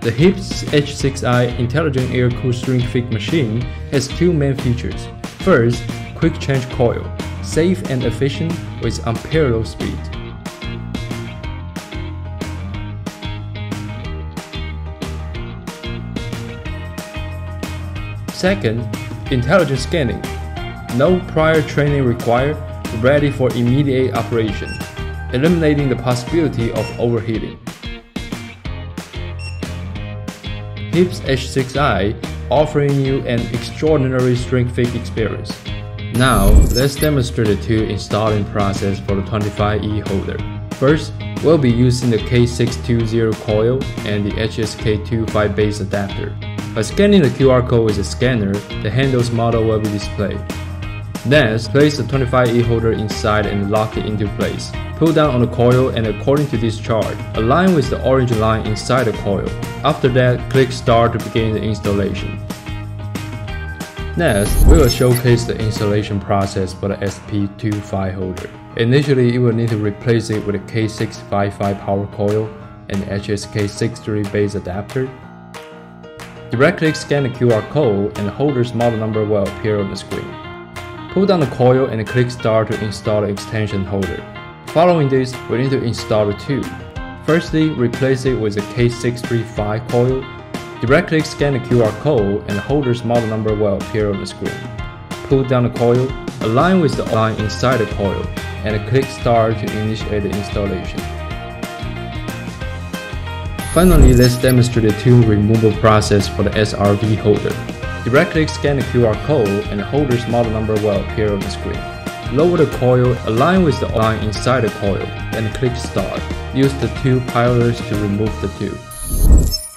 The HIPPSC H6i intelligent air-cooled shrink fit machine has two main features. First, quick change coil, safe and efficient with unparalleled speed. Second, intelligent scanning. No prior training required, ready for immediate operation, eliminating the possibility of overheating. HIPPSC H6i offering you an extraordinary shrink fit experience. Now, let's demonstrate the two installing process for the 25E holder. First, we'll be using the K620 coil and the HSK25 base adapter. By scanning the QR code with a scanner, the handles model will be displayed. Next, place the 25E holder inside and lock it into place. Pull down on the coil and according to this chart, align with the orange line inside the coil. After that, click Start to begin the installation. Next, we will showcase the installation process for the SP25 holder. Initially, you will need to replace it with a K655 power coil and HSK63 base adapter. Directly scan the QR code and the holder's model number will appear on the screen. Pull down the coil and click Start to install the extension holder. Following this, we need to install the tube. Firstly, replace it with a K635 coil. Directly scan the QR code and the holder's model number will appear on the screen. Pull down the coil, align with the line inside the coil, and click Start to initiate the installation. Finally, let's demonstrate the tube removal process for the SRV holder. Directly scan the QR code and holder's model number will appear on the screen. Lower the coil, align with the line inside the coil, and click Start. Use the two piloters to remove the tube.